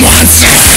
Monster!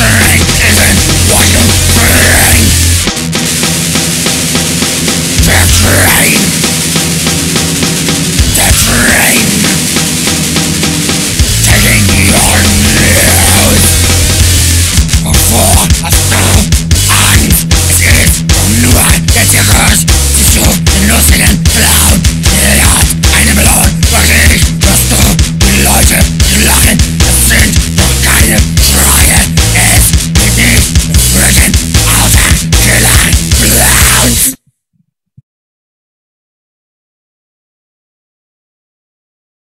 Everything isn't what you think.